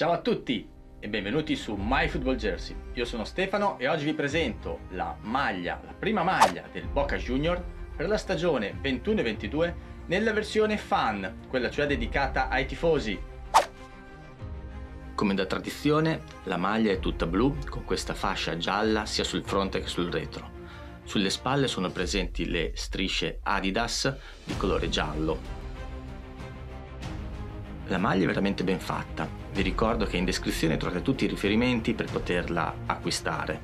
Ciao a tutti e benvenuti su My Football Jersey. Io sono Stefano e oggi vi presento la maglia, la prima maglia del Boca Junior per la stagione 21-22 nella versione fan, quella cioè dedicata ai tifosi. Come da tradizione, la maglia è tutta blu con questa fascia gialla sia sul fronte che sul retro. Sulle spalle sono presenti le strisce Adidas di colore giallo. La maglia è veramente ben fatta, vi ricordo che in descrizione trovate tutti i riferimenti per poterla acquistare.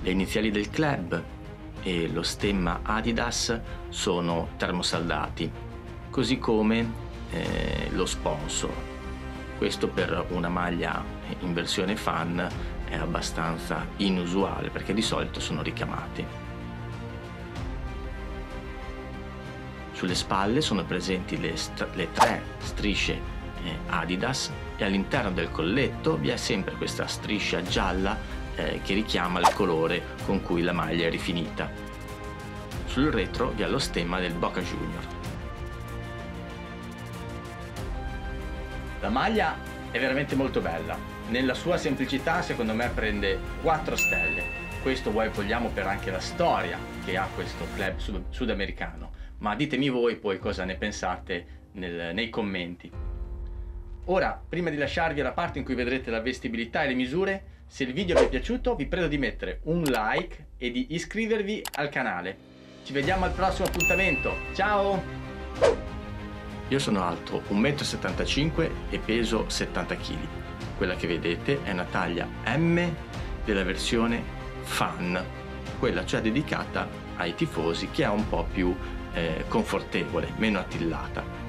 Le iniziali del club e lo stemma Adidas sono termosaldati, così come eh, lo sponsor. Questo per una maglia in versione fan è abbastanza inusuale perché di solito sono ricamati. Sulle spalle sono presenti le, le tre strisce eh, Adidas e all'interno del colletto vi è sempre questa striscia gialla eh, che richiama il colore con cui la maglia è rifinita. Sul retro vi è lo stemma del Boca Junior. La maglia è veramente molto bella, nella sua semplicità secondo me prende 4 stelle. Questo vuoi vogliamo per anche la storia che ha questo club sud- sudamericano, ma ditemi voi poi cosa ne pensate nel, nei commenti. Ora, prima di lasciarvi alla parte in cui vedrete la vestibilità e le misure, se il video vi è piaciuto vi prego di mettere un like e di iscrivervi al canale. Ci vediamo al prossimo appuntamento, ciao! Io sono alto 1,75 m e peso 70 kg. Quella che vedete è una taglia M della versione fan, quella cioè dedicata ai tifosi che è un po' più eh, confortevole, meno attillata.